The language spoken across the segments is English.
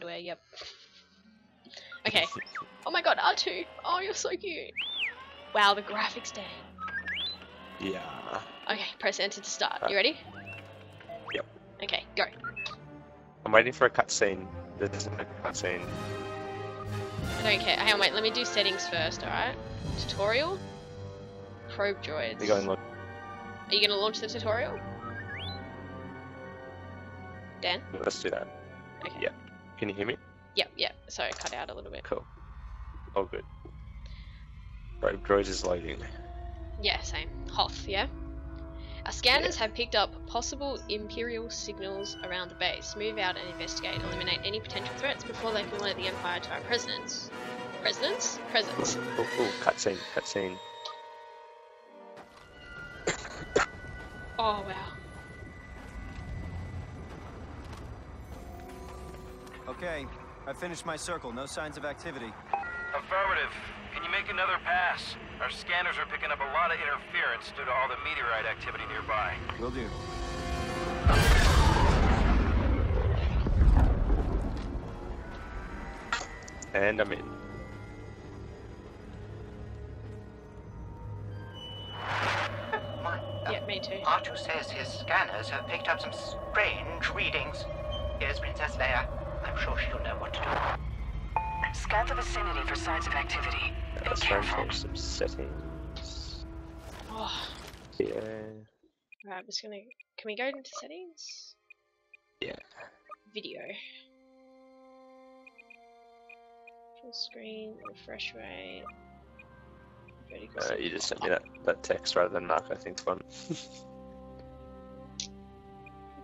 Getting in new underwear, yep. Okay. Oh my god, R2! Oh, you're so cute! Wow, the graphics, Dan. Yeah. Okay, press enter to start. You Uh, ready? Yep. Okay, go. I'm waiting for a cutscene. There isn't a cutscene. I don't care. Hang on, wait, let me do settings first, alright? Tutorial? Probe droids. You're going look. Are you gonna launch the tutorial? Dan? Let's do that. Okay. Yeah. Can you hear me? Yep, yep. Sorry, cut out a little bit. Cool. Oh, good. Probe droids is loading. Yeah, same. Hoth, yeah? Our scanners have picked up possible Imperial signals around the base. Move out and investigate. Eliminate any potential threats before they can alert the Empire to our presidents. Presidents? Presence. Oh, oh, cutscene, cutscene. Oh, wow. Okay, I finished my circle. No signs of activity. Affirmative. Can you make another pass? Our scanners are picking up a lot of interference due to all the meteorite activity nearby. Will do. And I'm in. Yeah, me too. R2 says his scanners have picked up some strange readings. Here's Princess Leia. I'm sure she'll know what to do. Scan the vicinity for signs of activity. Be Let's try and careful. change some settings. Oh, Yeah. right, I'm just gonna. Can we go into settings? Yeah. Video. Full screen, refresh rate. Vertical Uh, you just sent me that, that text rather than Mark, I think, one.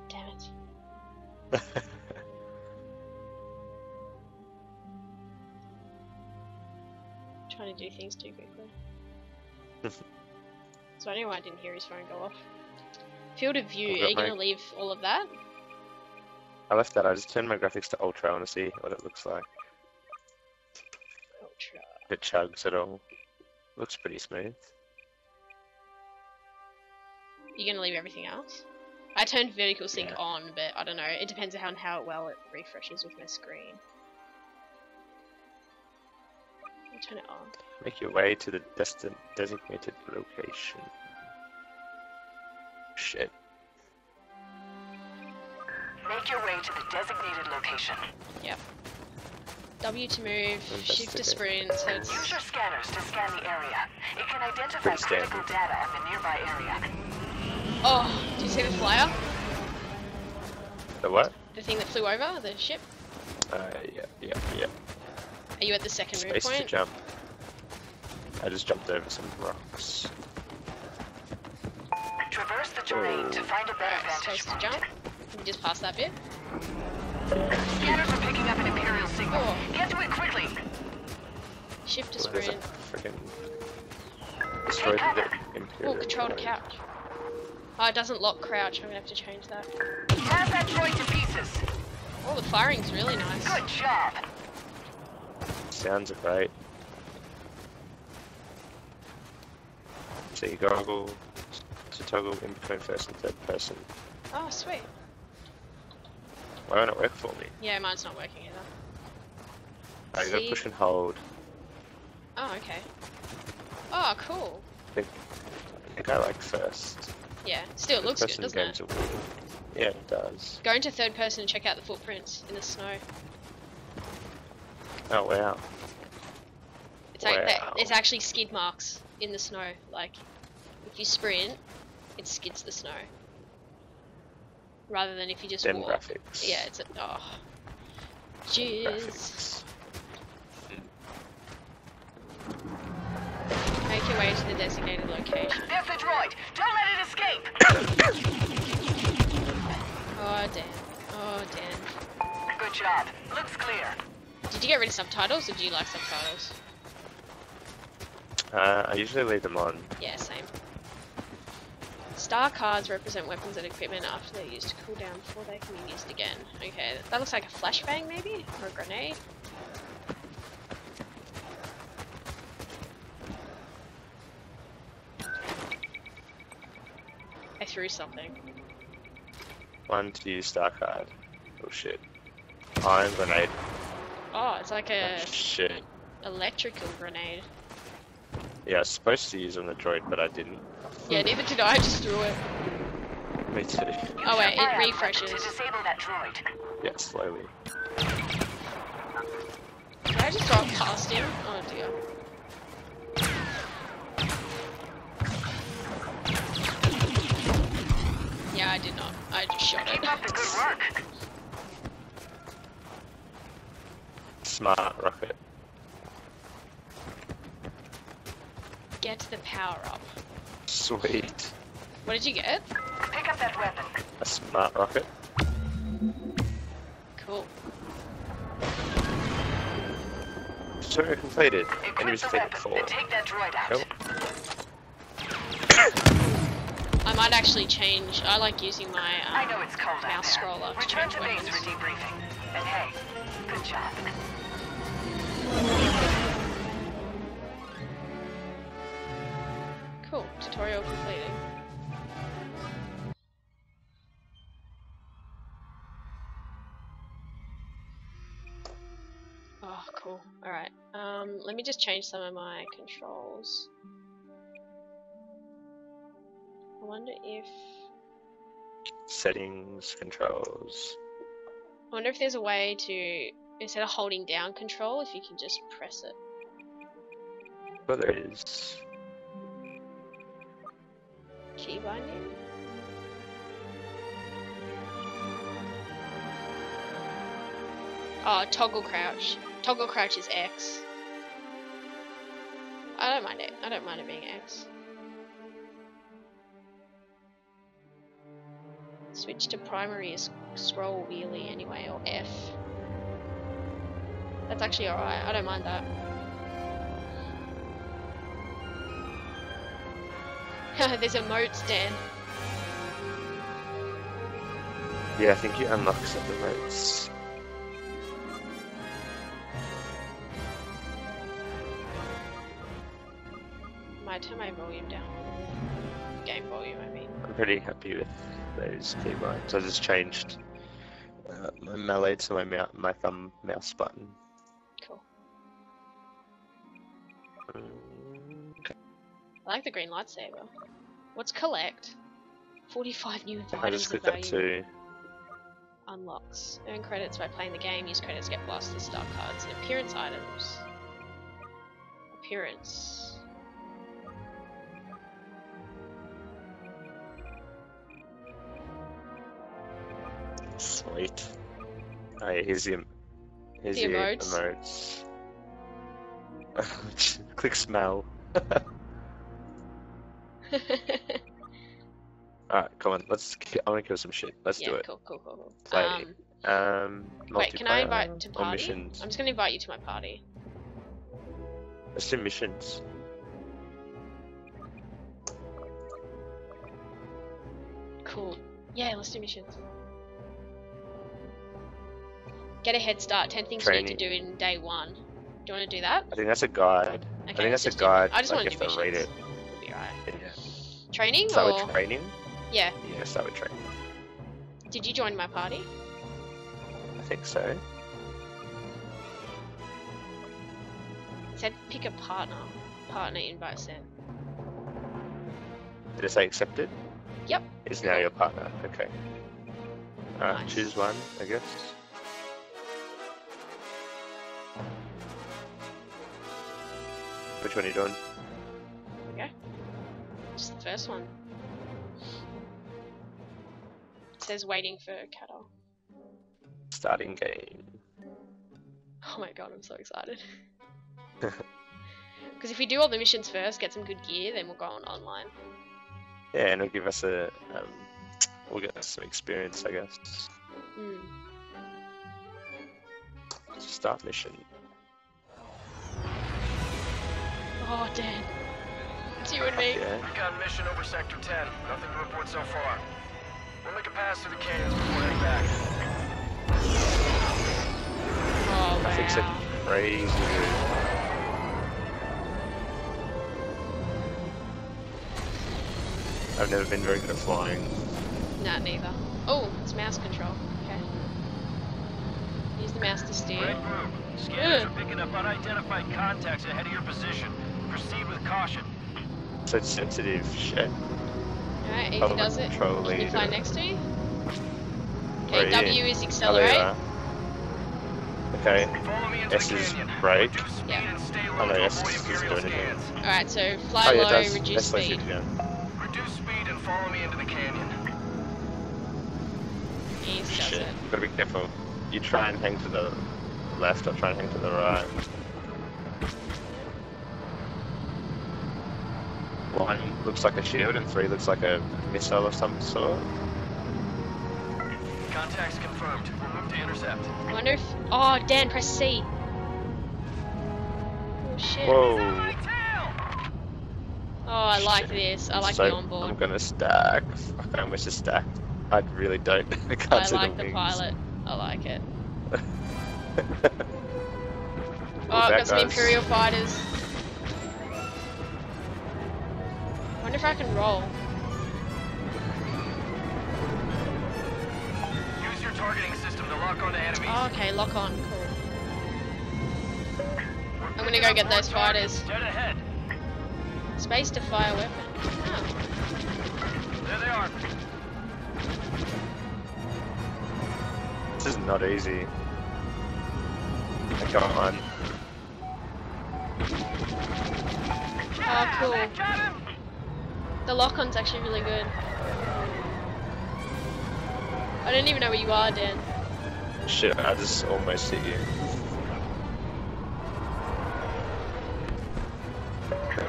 Damn it. trying to do things too quickly. so I don't know why I didn't hear his phone go off. Field of view, are you gonna leave all of that? I left that, I just turned my graphics to ultra, I want to see what it looks like. Ultra. It chugs at all. Looks pretty smooth. You gonna leave everything else? I turned vertical sync Yeah. on, but I don't know. It depends on how well it refreshes with my screen. Turn it on. Make your way to the destin- designated location. Shit. Make your way to the designated location. Yep. W to move, shift to sprint, so it's Use your scanners to scan the area. It can identify Pretty critical data on the nearby area. Oh, do you see the flyer? The what? The thing that flew over the ship? Uh, yeah, yeah, yeah. Are you at the second move Space to point? jump. I just jumped over some rocks. Traverse the terrain to find a better Alright, vantage space to point. jump. You just pass that bit. Scanners are picking up an Imperial signal. Oh. Get to it quickly. Shift to What is sprint. it? Freaking destroyed the Oh, Imperial. control to droid. couch. Oh, it doesn't lock crouch. I'm gonna have to change that. Blast that droid to pieces. Oh, the firing's really nice. Good job. Sounds great. So you goggle to toggle in between first and third person. Oh, sweet. Why won't it work for me? Yeah, mine's not working either. Oh, you gotta push and hold. Oh, okay. Oh, cool. I think I like first. Yeah, still it looks good, doesn't it? games are weird. Yeah, it does. Go into third person and check out the footprints in the snow. Oh wow. It's like that, it's actually skid marks in the snow. Like, if you sprint, it skids the snow. Rather than if you just Them walk. graphics. Yeah, it's a oh. Jeez. Make your way to the designated location. There's the droid. Don't let it escape. Oh damn. Oh damn. Good job. Looks clear. Did you get rid of subtitles or do you like subtitles? Uh, I usually leave them on. Yeah, same. Star cards represent weapons and equipment after they're used to cool down before they can be used again. Okay, that looks like a flashbang maybe? Or a grenade? I threw something. One to use star card. Oh shit. Iron grenade. Oh, it's like a Oh, shit. electrical grenade. Yeah, I was supposed to use on the droid, but I didn't. Yeah, neither did I. I just threw it. Me too. Oh wait, it refreshes. To disable that droid. Yeah, slowly. Did I just drop past him? Oh dear. Yeah, I did not. I just shot it. Keep up the good work. Smart rocket. Get the power up. Sweet. What did you get? Pick up that weapon. A smart rocket. Cool. Tutorial completed. Equip Enemies the defeated weapon four. and take that droid out. Cool. I might actually change. I like using my I um, know it's cold mouse scroller to Return change to base weapons. for debriefing. And hey, good job. Cool. Tutorial completed. Oh, cool. Alright. Um, let me just change some of my controls. I wonder if... Settings, controls. I wonder if there's a way to, instead of holding down control, if you can just press it. Well, there is. Key binding? Oh, toggle crouch. Toggle crouch is X. I don't mind it. I don't mind it being X. Switch to primary is scroll wheelie anyway, or F. That's actually alright. I don't mind that. There's a moat, Dan. Yeah, I think you unlock some of the modes. Might turn my volume down. Game volume, I mean. I'm pretty happy with those keybinds. I just changed uh, my melee to my my thumb mouse button. Mm, I like the green lightsaber. What's collect? 45 new I just of clicked that too. Unlocks. Earn credits by playing the game. Use credits to get blaster star cards and appearance items. Appearance. Sweet. Oh yeah, here's the, here's The the, emotes. emotes. Click smell. Alright, come on, let's. ki- I want to kill some shit. Let's yeah, do it. cool, cool, cool, cool. Play. Um, Um, wait, can I invite to party? missions? I'm just gonna invite you to my party. Let's do missions. Cool. Yeah, let's do missions. Get a head start. 10 things you need to do in day one. Do you want to do that? I think that's a guide. Okay, I think that's a guide. I just like want to do read it. We'll be alright. Yeah. Training Start or with training. yeah? Yeah, start with training. Did you join my party? I think so. It said pick a partner. Partner invite sent. Did it say accepted? Yep. Is now your partner. Okay. Alright, Nice. choose one, I guess. Which one are you doing? Okay. Just the first one. It says waiting for Kato. Starting game. Oh my god, I'm so excited. Because if we do all the missions first, get some good gear, then we'll go on online. Yeah, and it'll give us a. Um, we'll get some experience, I guess. Hmm. Start mission. Oh, Dan. It's you and me. Yeah. Recon mission over Sector 10. Nothing to report so far. We'll make a pass through the canyons before heading back. Oh, Graphics wow. are crazy. good. I've never been very good at flying. Nah, neither. Oh, it's mouse control. Okay. Use the mouse to Red steer. group. Scanners Ugh. are picking up unidentified contacts ahead of your position. Proceed with caution. So it's sensitive shit. Alright, easy does it. control Can you fly next to me? Where Okay, you? W is Oh, there accelerate. Okay. Follow me into S is canyon. brake. Yeah. and Oh, no, S avoid doesn't do anything. Alright, so fly oh, yeah, low, does. reduce S speed. down. Reduce speed and follow me into the canyon. Easy does Shit. it. You gotta be careful. You try and hang to the left or try and hang to the right. One looks like a shield and three looks like a missile of some sort. Contacts confirmed. We'll move to intercept. I wonder if. Oh, Dan, press C. Oh shit. Whoa. Oh, I like this. I like so the onboard. I'm gonna stack. Fuck, I almost just stacked. I really don't. I can't I see like the the pilot. I like it. Oh, I've got some guy's- Imperial fighters. Wonder if I can roll. Use your targeting system to lock onto enemies. Oh, okay, lock on. Cool. I'm gonna go get those fighters. Ahead. Space to fire weapon. Oh. There they are. This is not easy. Come on. Oh, cool. Got him! The lock-on's actually really good. I don't even know where you are, Dan. Shit, I just almost hit you.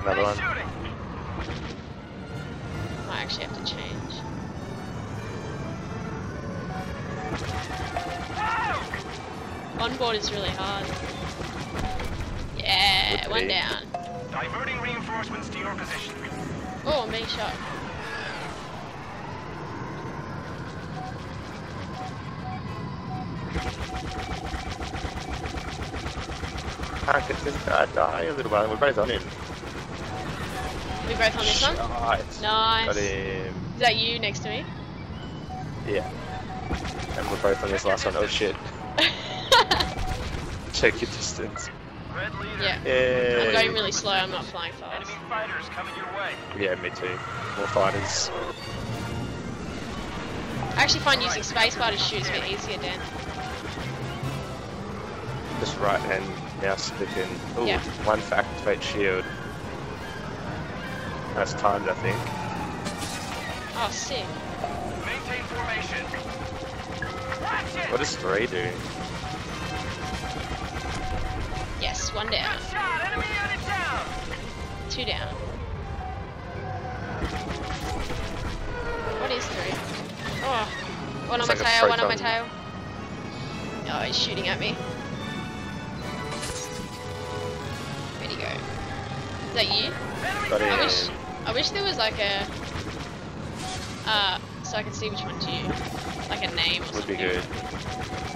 Another Nice one. shooting. Might actually have to change. Oh! Onboard is really hard. Yeah, Would one be. down. Diverting reinforcements to your position. Oh, being shot. Get this guy die a little while. We're both on him. We both on this one? Nice. Got him. Is that you next to me? Yeah. And we're both on this last one. Oh shit. Check your distance. Red leader. yeah. Yeah. I'm going really slow, I'm not flying fast. Enemy fighters coming your way. Yeah, me too. More fighters. I actually find using spacebar to shoot is a bit easier, Dan. Just right hand mouse clicking. Ooh, Yeah. one for activate shield. That's timed, I think. Oh, sick. Maintain formation. Watch it! What does three do? Yes, one down. Shot! Enemy unit down! Two down. What is three? Oh, one on It's my like a tail, one on my tail. Oh, he's shooting at me. Where'd he go? Is that you? Got I him. wish, I wish there was like a, uh, so I can see which one's you. Like a name or Would something. be good.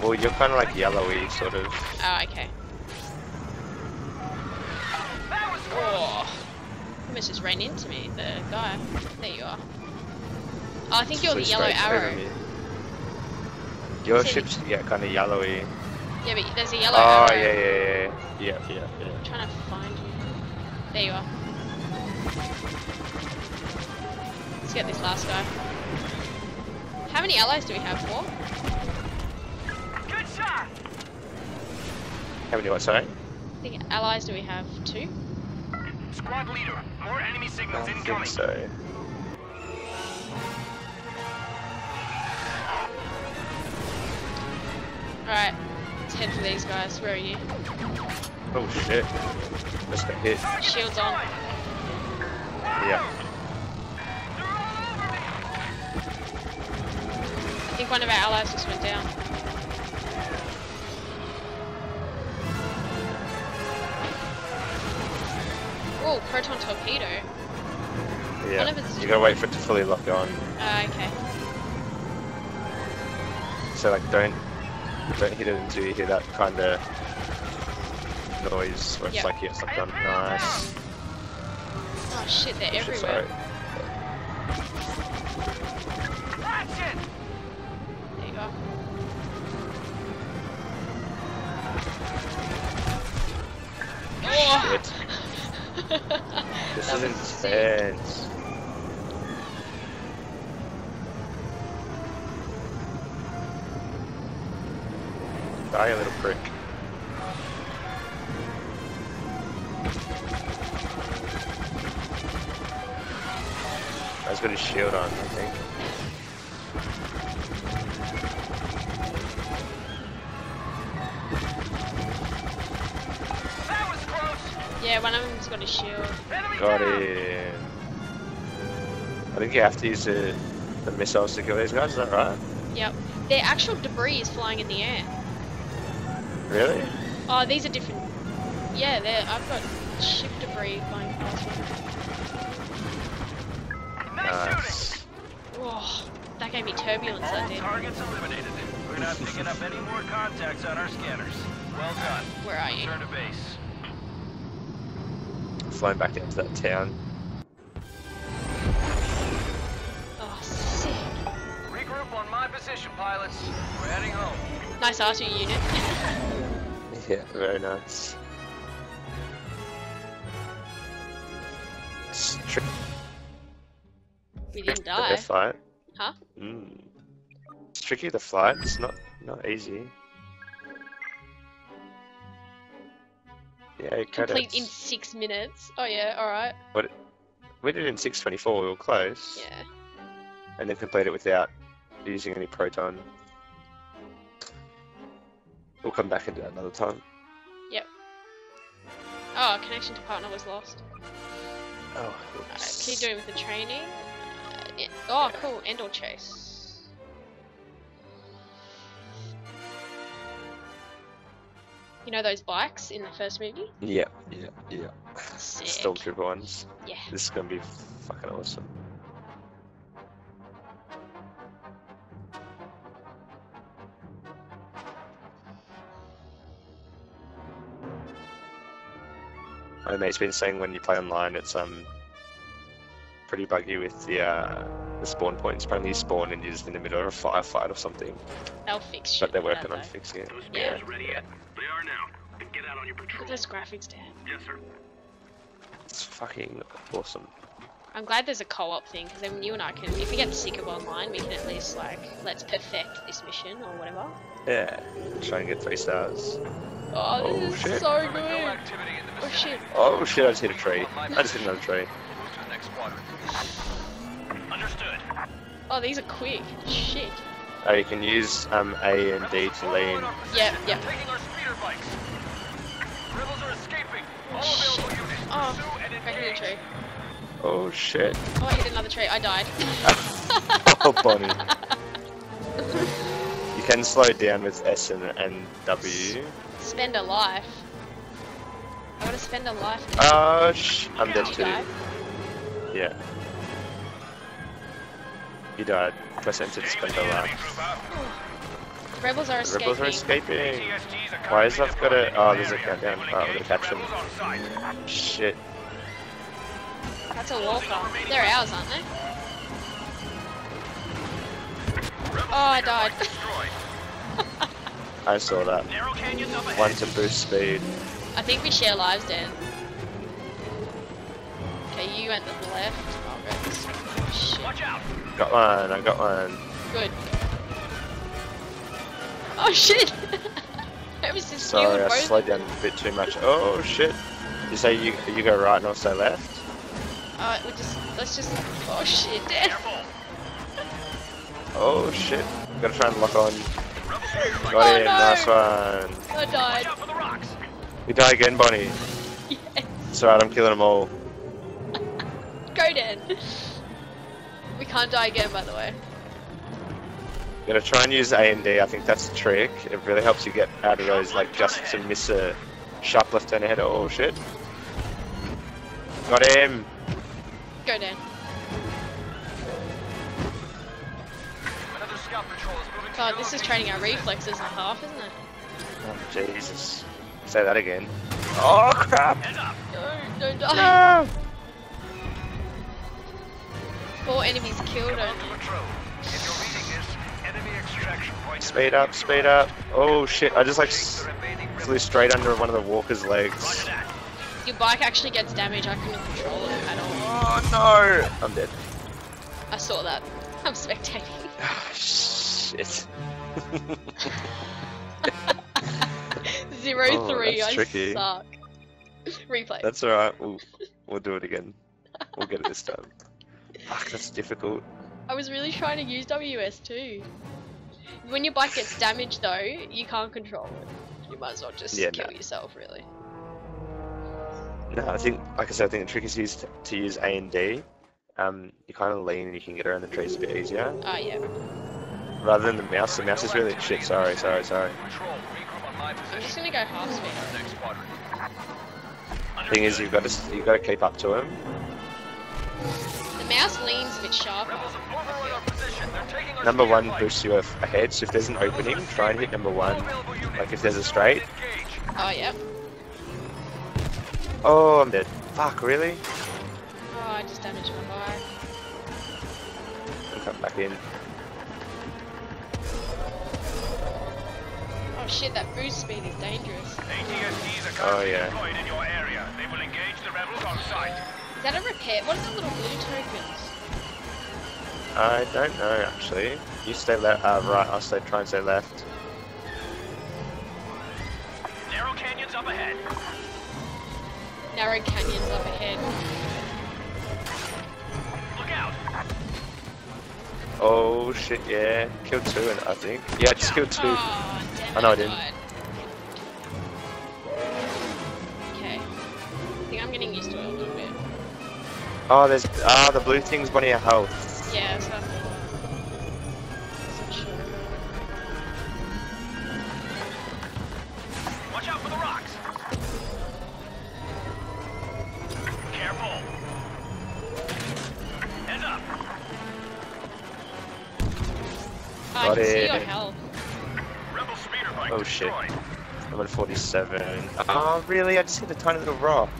Well, you're kind of like yellowy, sort of. Oh, okay. Oh, almost just ran into me, the guy. There you are. Oh, I think you're the yellow arrow. Your See- ships get kind of yellowy. Yeah, but there's a yellow Oh, arrow. yeah, yeah, yeah. Yeah, yeah, yeah. I'm trying to find you. There you are. Let's get this last guy. How many allies do we have? Four? Good shot! How many what, sorry? I think allies do we have? Two? Squad leader, more enemy I signals don't incoming. think so. Alright, let's head for these guys. Where are you? Oh shit. Just got hit. Shields on. Yeah. They're all over me! I think one of our allies just went down. Oh, proton torpedo. Yeah. It's- You gotta wait for it to fully lock on. Uh, okay. So like don't don't hit it until you hear that kind of noise where it's Yep. like yes, I've done nice. Oh shit, they're everywhere. sorry. This is was intense. Die, little prick. Guy's got his shield on, I think. Shield. Got down! him. I think you have to use the, the missiles to kill these guys, is that right? Yep. Their actual debris is flying in the air. Really? Oh, these are different. Yeah, they're. I've got ship debris flying past me. Nice shooting! Nice. Oh, that gave me turbulence. That All did. targets eliminated. We're not picking up any more contacts on our scanners. Well done. Where are you? Return to base. Flying back into that town. Oh, sick. Regroup on my position, pilots. We're heading home. Nice R2 unit. Yeah, very nice. It's tricky we didn't to die. fight. Huh? Mm. It's tricky to fight. It's not not easy. Yeah, Complete in six minutes. Oh yeah, alright. We did it in 624. We were close. Yeah. And then complete it without using any proton. We'll come back and do that another time. Yep. Oh, connection to partner was lost. Oh, Alright, can you do it with the training? Uh, yeah. Oh, cool. Endor chase. You know those bikes in the first movie? Yeah, yeah, yeah. Sick. Stormtrooper ones. Yeah. This is gonna be fucking awesome. My mate's been saying when you play online, it's um pretty buggy with the uh, the spawn points. Apparently, you spawn and you're just in the middle of a firefight or something. They'll fix shit. But they're working on fixing it. Yeah. ready yet? They are now. Then get out on your patrol. Put those graphics down. Yes, sir. It's fucking awesome. I'm glad there's a co-op thing because then you and I can, if we get sick of online, we can at least like let's perfect this mission or whatever. Yeah, try and get three stars. Oh, Oh, this is shit. so good. activity Oh shit. Oh shit! I just hit a tree. I just hit another tree. Understood. Oh, these are quick. Shit. Oh, you can use um A and D to lean. Yep, yep. Taking our speeder bikes. Rebels are escaping. All Shit. available units. Oh, Pursue and Back in the tree. Oh shit! Oh, I hit another tree. I died. Oh, Bonnie. You can slow down with S and, and W. Spend a life. I want to spend a life. Oh sh! I'm dead too. Yeah. You died. Press enter to spend a life. Rebels are escaping. rebels are escaping. Why is that got a? Oh, there's a. We'll Oh, we're gonna catch sight. Shit. That's a walker. They're ours, aren't they? Oh, I died. I saw that. One to boost speed. I think we share lives, Dan. Okay, you went to the left. Oh. Oh, shit. Watch out. Got one. I got one. Good. Oh shit! it was just Sorry, and I both. slowed down a bit too much. Oh shit! You say you you go right and I'll say left? Uh, we just let's just. Oh shit, Dan. Careful. Oh shit! Gotta try and lock on. Rebel speeder bike. Got Oh, him. no. Nice one. I died. out for the rocks. We die again, Bonnie. Yes. It's alright. I'm killing them all. Go, Dan. We can't die again, by the way. I'm Gonna try and use A and D. I think that's the trick. It really helps you get out of those, like just to miss a sharp left turn ahead. Oh shit! Got him. Go, Dan. Another scout patrol is moving to God, this is training our reflexes in half, isn't it? Oh Jesus! Say that again. Oh crap! Head up. No, don't die. No! Four enemies killed only. to patrol. If your reading is enemy extraction point. is Speed up! Speed up! Oh shit! I just like flew straight under one of the walker's legs. Your bike actually gets damaged. I couldn't control it at Oh no! I'm dead. I saw that. I'm spectating. Ah, Shit. Zero Oh, three. that's I tricky. suck. Replay. That's alright. We'll we'll do it again. We'll get it this time. Fuck, that's difficult. I was really trying to use WS too. When your bike gets damaged though, you can't control it. You might as well just Yeah, kill no. yourself, really. No, I think, like I said, I think the trick is used to use A and D. Um, you kind of lean and you can get around the trees a bit easier, Oh yeah. rather than the mouse. The mouse is really shit. Sorry, sorry, sorry. Patrol, regroup on my I'm just gonna go half speed. Next. Thing is, you've got to you've got to keep up to him. The mouse leans a bit sharper. Rebels have overrun our position. They're taking our Number one flight. boosts you a- ahead, so if there's an opening, try and hit number one. Like if there's a straight. Oh yeah. Oh, I'm dead. Fuck, really? Oh, I just damaged my bike. I'll come back in. Oh shit, that boost speed is dangerous. AT-STs are Oh, yeah. deployed in your area. They will engage the rebels on sight. Is that a repair? What are the little blue tokens? I don't know actually. You stay left, uh, right. I'll stay try and stay left. Narrow canyons up ahead. Narrow canyons up ahead. Look out. Oh shit, yeah. Killed two, and I think. Yeah, I just killed two. Oh, damn I know I didn't. Oh, there's ah the blue thing's one of your health. Yeah, so. so. Watch out for the rocks. Careful. Heads up. Oh, I Got can see your health. Rebel speeder bike Oh, shit. I'm at 47. Oh really? I just hit a tiny little rock.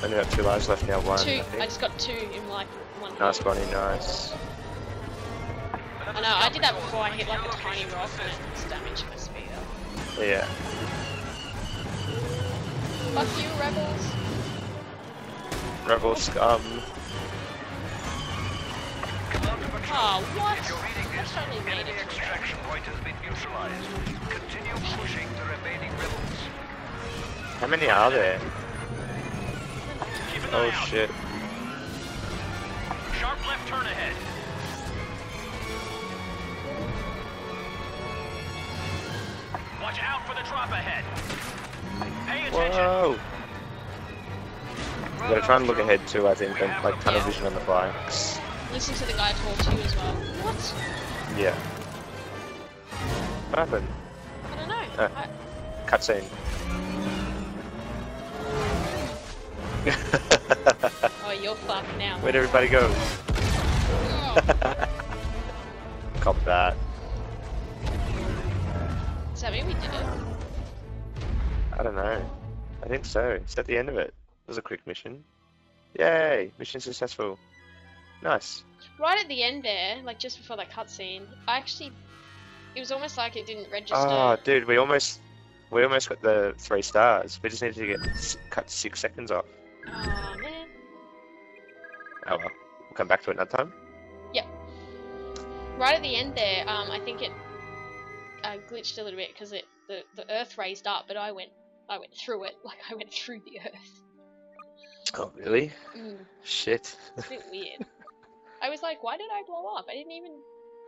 I only got two lives left now. One. Two. I I just got two in like one. hit. Nice, Bonnie. Nice. I know. I did that before. I hit like a tiny rock and it damaged my speeder. Yeah. Fuck you, rebels. Rebel scum. Come. Oh, what? If you're reading this, That's only made enemy it extraction point has been neutralized. Continue pushing the remaining rebels. How many are there? Keep an Oh out. shit. Sharp left turn ahead. Watch out for the drop ahead. Pay attention. Whoa. You gotta try and look ahead too, I think, and like tunnel vision on the bikes. Listen to the guy talk to you as well. What? Yeah. What happened? I don't know. Uh. I, Cutscene. you're fucked now. Where'd everybody go? Cop that. does that mean we did it? I don't know. I think so. It's at the end of it. It was a quick mission. Yay! Mission successful. Nice. Right at the end there, like just before that cutscene, I actually, it was almost like it didn't register. Oh, dude, we almost, we almost got the three stars. We just needed to get cut six seconds off. Oh, man. Oh well. We'll come back to it another time. Yep. Right at the end there, um, I think it uh, glitched a little bit because it the, the Earth raised up, but I went I went through it, like I went through the Earth. Oh, really? Mm, Shit. it's a bit weird. I was like, why did I blow up? I didn't even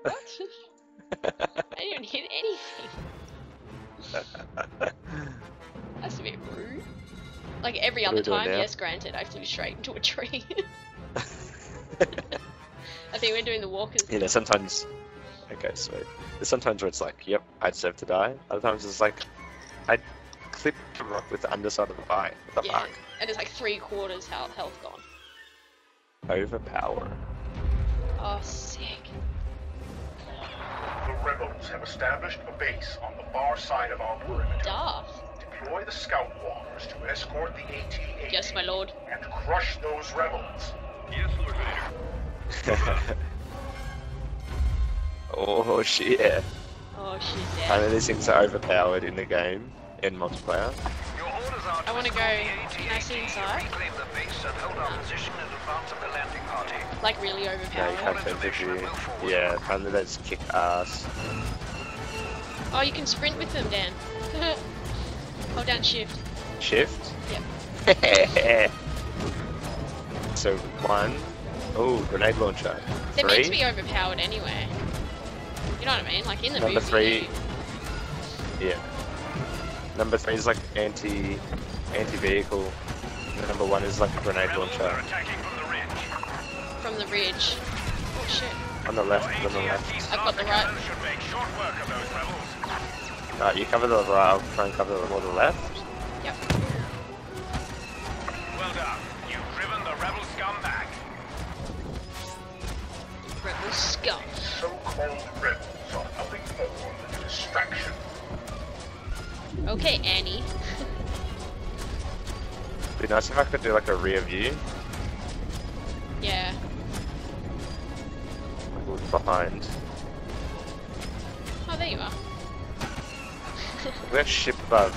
what? I didn't hit anything. That's a bit rude. Like every other time, yes, granted, I flew straight into a tree. I think we're doing the walkers. Yeah, there's sometimes. Okay, sweet. There's sometimes where it's like, yep, I deserve to die. Other times it's like, I clipped a rock with the underside of the bike. The Yeah, fuck? and it's like three quarters health, health gone. Overpower. Oh, sick. The rebels have established a base on the far side of our perimeter. Daft. Deploy the scout walkers to escort the AT-AT Yes, my lord. and crush those rebels. Yes, Lord Vader. oh shit. Oh, shit, I yeah. know these things are overpowered in the game, in multiplayer. Your orders are I want to go. Can I see inside? The base and hold our position in advance of the landing party. Like really overpowered. Yeah, you overpowered. can't take the view. Yeah, apparently that's kick ass. Oh, you can sprint with them, Dan. Hold down shift. Shift? Yep. so one. Oh, grenade launcher. They're meant to be overpowered anyway. You know what I mean? Like in the Number movie. three. Yeah. Number three is like anti anti vehicle. Number one is like a grenade Rebels launcher. from the ridge. From the ridge. Oh shit. On the left, on the left. I've got the right. Starkiller should make short work of those rebels. Right, you cover the right, I'll try and cover the more the left. Scum. So-called rebels are nothing more than a distraction. Okay, Annie. Be nice if I could do like a rear view, Yeah. like look behind. Oh, there you are. We have ship above.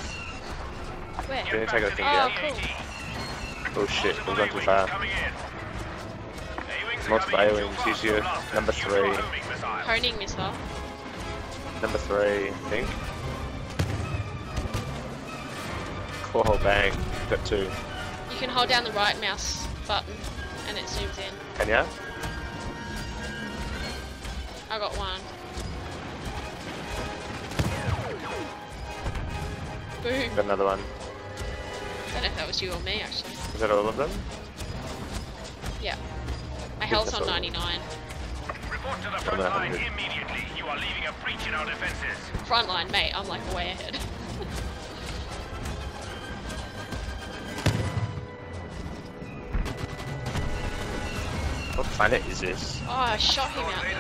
Where? Can you take a thing Oh, down? cool. Oh shit, we've gone too far. Multiple coming in A-wings, too use fast your to blast us. number three. Honing missile. Number three, I think. Core hole bang. Got two. You can hold down the right mouse button and it zooms in. Can ya? I got one. Boom. Got another one. I don't know if that was you or me actually. Is that all of them? Yeah. My Yes, health's on 99. Report to the front line 100. immediately. You are leaving a breach in our defenses. Frontline, mate, I'm like way ahead. What planet is this? oh, I shot him out there.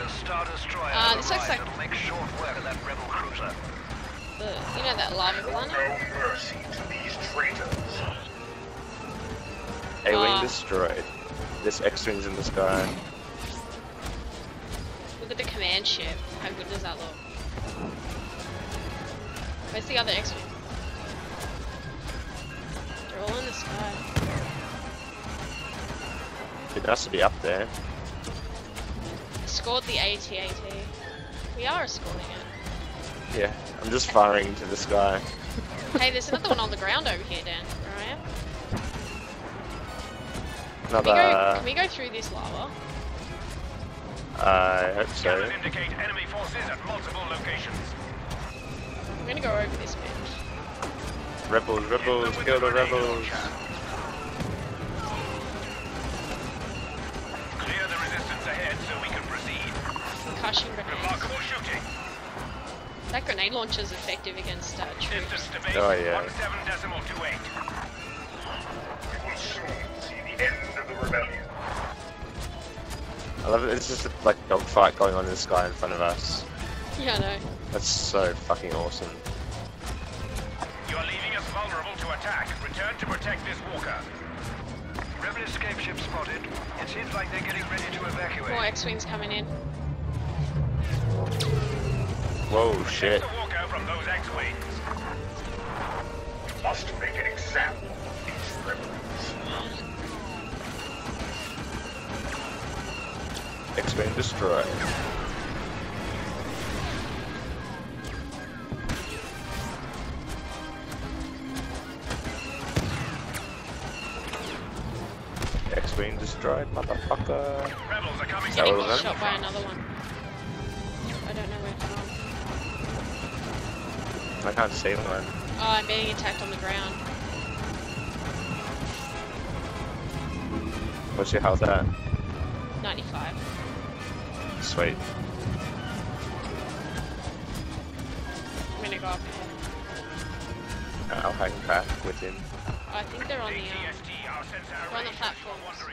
Uh, this looks like- It'll make short work of that rebel cruiser. The, you know that lava planet? No mercy to these traitors. A-wing Ah. destroyed. This X-wing's in the sky. Look at the command ship. How good does that look? Where's the other X-wing? They're all in the sky. It has to be up there. Scored the AT-AT. We are scoring it. Yeah. I'm just firing into the sky. Hey, there's another one on the ground over here, Dan. Where I am. Can we, go, can we go through this lava? I hope so. indicate enemy forces at multiple locations. I'm gonna go over this bit. Rebels, rebels, kill the rebels. Clear the resistance ahead so we can proceed. Concussion grenades. Remarkable shooting. That grenade launcher is effective against uh, troops. Oh, yeah. 17 I love it. It's just a, like a dogfight going on in the sky in front of us. Yeah, I know. That's so fucking awesome. You are leaving us vulnerable to attack. Return to protect this walker. Rebel escape ship spotted. It seems like they're getting ready to evacuate. More X-wings coming in. Whoa, shit. the walker from those X-wings. Must make an example of these rebels. X-wing destroyed. X-wing destroyed, motherfucker. Rebels are coming Getting all them? shot by another one. I don't know where from. I can't see one. Oh, I'm being attacked on the ground. What's your health at? 95. Sweet. I'm gonna go up ahead. I'll hang back with him. I think they're on the um, AT-ST, our sensor We're on the array shows platforms. you're wandering off.